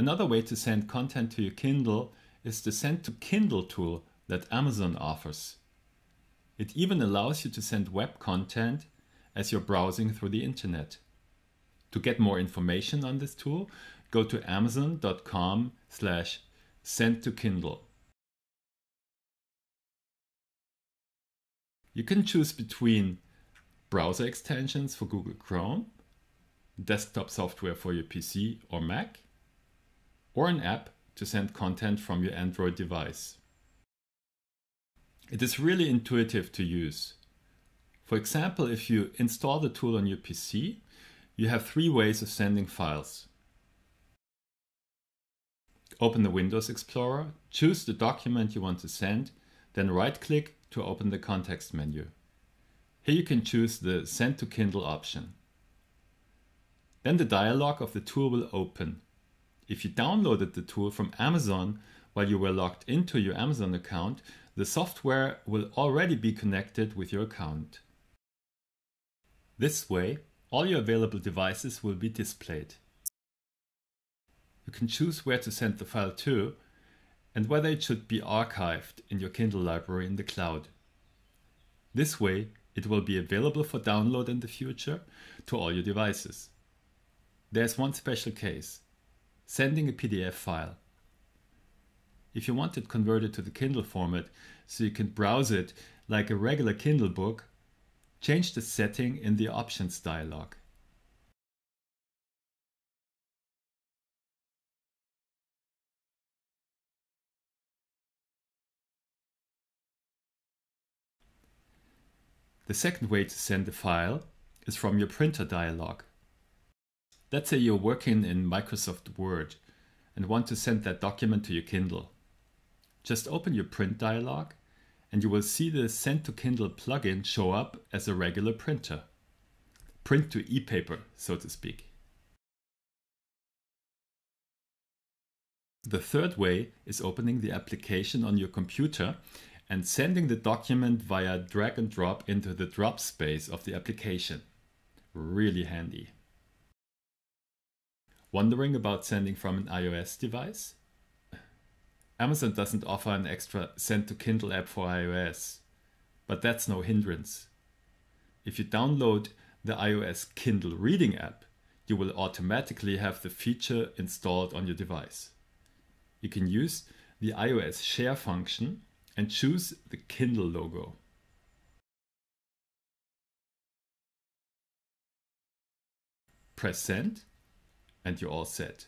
Another way to send content to your Kindle is the Send to Kindle tool that Amazon offers. It even allows you to send web content as you're browsing through the internet. To get more information on this tool, go to amazon.com slash send to Kindle. You can choose between browser extensions for Google Chrome, desktop software for your PC or Mac, or an app to send content from your Android device. It is really intuitive to use. For example, if you install the tool on your PC, you have three ways of sending files. Open the Windows Explorer, choose the document you want to send, then right-click to open the context menu. Here you can choose the Send to Kindle option. Then the dialog of the tool will open. If you downloaded the tool from Amazon while you were logged into your Amazon account, the software will already be connected with your account. This way, all your available devices will be displayed. You can choose where to send the file to and whether it should be archived in your Kindle library in the cloud. This way, it will be available for download in the future to all your devices. There's one special case, sending a PDF file. If you want it converted to the Kindle format so you can browse it like a regular Kindle book, change the setting in the Options dialog. The second way to send a file is from your printer dialog. Let's say you're working in Microsoft Word and want to send that document to your Kindle. Just open your print dialog and you will see the Send to Kindle plugin show up as a regular printer. Print to e-paper, so to speak. The third way is opening the application on your computer and sending the document via drag and drop into the drop space of the application. Really handy. Wondering about sending from an iOS device? Amazon doesn't offer an extra Send to Kindle app for iOS, but that's no hindrance. If you download the iOS Kindle Reading app, you will automatically have the feature installed on your device. You can use the iOS Share function and choose the Kindle logo. Press send and you're all set.